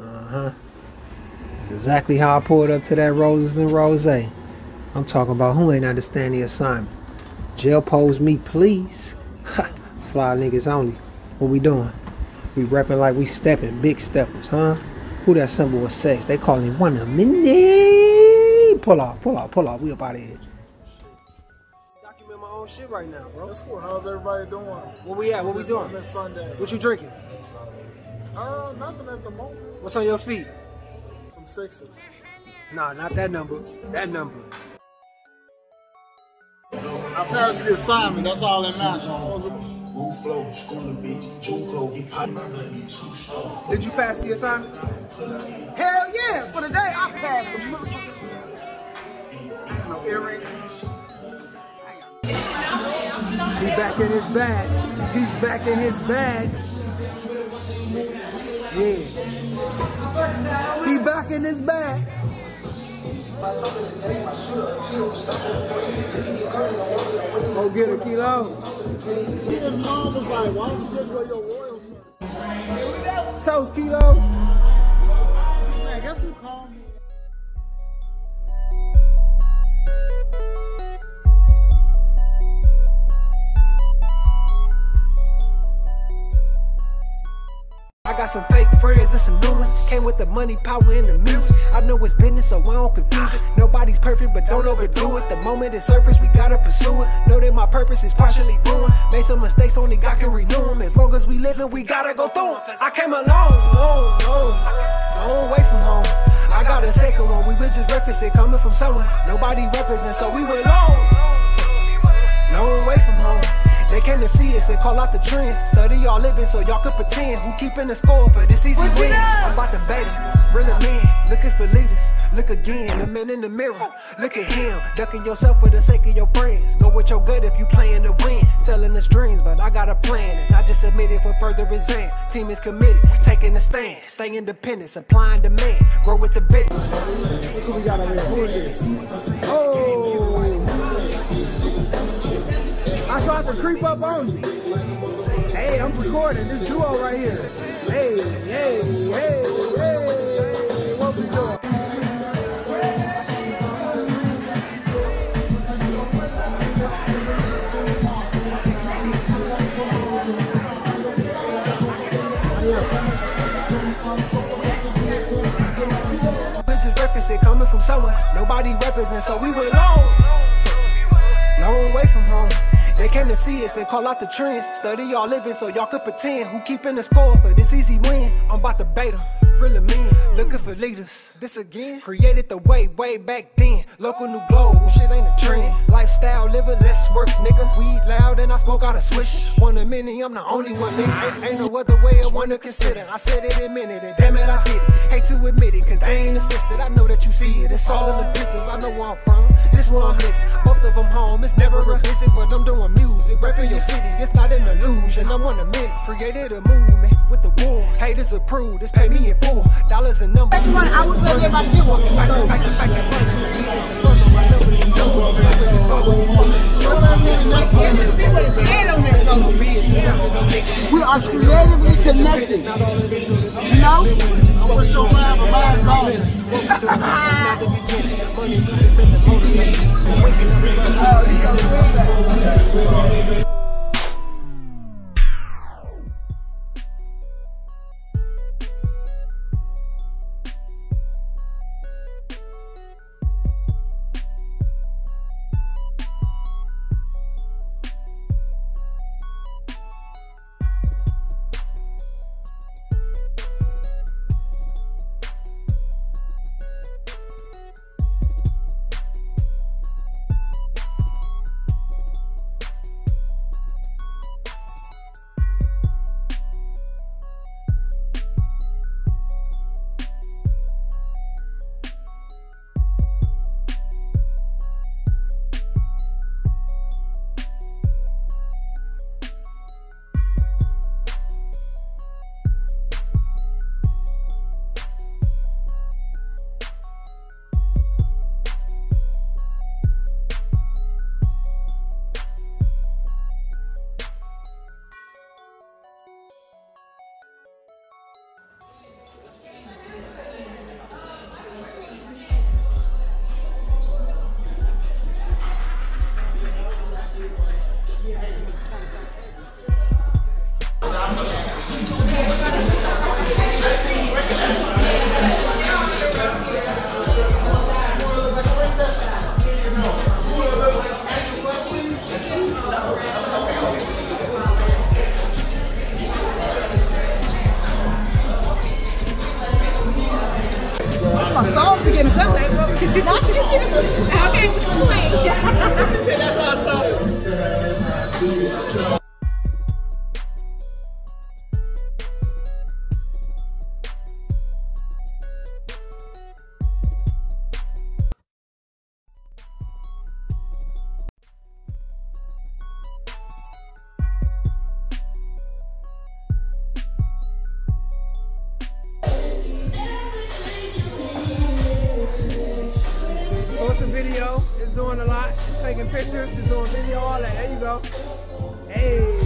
Uh huh. It's exactly how I pulled up to that Roses and Rose. I'm talking about who ain't understand the assignment. Jail pose me, please. Ha, fly niggas only. What we doing? We repping like we stepping, big steppers, huh? Who that symbol of sex? They calling one a minute. Pull off, pull off, pull off. We up out of here. Document my own shit right now, bro. That's cool. How's everybody doing? Where we at? What we doing? This Sunday. What you drinking? Uh, nothing at the moment. What's on your feet? Some sixes. Nah, not that number. That number. I passed the assignment. That's all that matters. Move flow, schooling bitch, Junko, get pot, my too strong. Did you pass the assignment? Hell yeah! For the day, I passed. No earring. He back in his bag. He's back in his bag. Yeah. He back in his bag. Go get a kilo. Mom was like, why don't you just wear your royal? Toast kilo. Man, guess who called me? Got some fake friends and some new ones. Came with the money, power, and the music. I know it's business, so I don't confuse it. Nobody's perfect, but don't overdo it. The moment it surface, we gotta pursue it. Know that my purpose is partially ruined. Made some mistakes, only God can renew them. As long as we living, we gotta go through 'em. I came alone, long, long way from home. I got a second one, we was just reference it coming from somewhere. Nobody represents, so we went long came to see us and call out the trends. Study y'all living so y'all could pretend who keeping the score for this easy win. I'm about to bait it, bring them in, looking for leaders. Look again, the man in the mirror. Look at him, ducking yourself for the sake of your friends. Go with your gut if you playing to win. Selling us dreams, but I got a plan and I just submitted for further exam. Team is committed, taking a stand. Stay independent, supplying demand. Grow with the business. Look who we got over here. Who is this? Oh! I tried to creep up on you. Hey, I'm recording this duo right here. Hey, hey, hey, hey. What we doing? Bitches it coming from somewhere. Nobody represents, so we went long. Long way from home. They came to see us and call out the trends. Study y'all living so y'all could pretend who keeping the score for this easy win. I'm about to bait 'em. Really mean, looking for leaders. This again, created the way, way back then. Local new globe, shit ain't a trend. Lifestyle, living, less work, nigga. Weed loud and I smoke out a swish. One of many, I'm the only one, nigga. Ain't, no other way I wanna consider. I said it in minute, and damn it, I did it. Hate to admit it, cause they ain't assisted. I know that you see it. It's all in the pictures, I know where I'm from. This where I'm living. Both of them home, it's never a visit, but I'm doing music. Repping your city, it's not an illusion. I'm on a minute, created a movement with the wolves. Haters approved, this pay me in full. Dollars and numbers. I was about to get one. We are creatively connected. You know? What's your mind but mine is we doing, it's not the come back. okay, video. It's doing a lot. It's taking pictures. It's doing video, all that. There you go. Hey.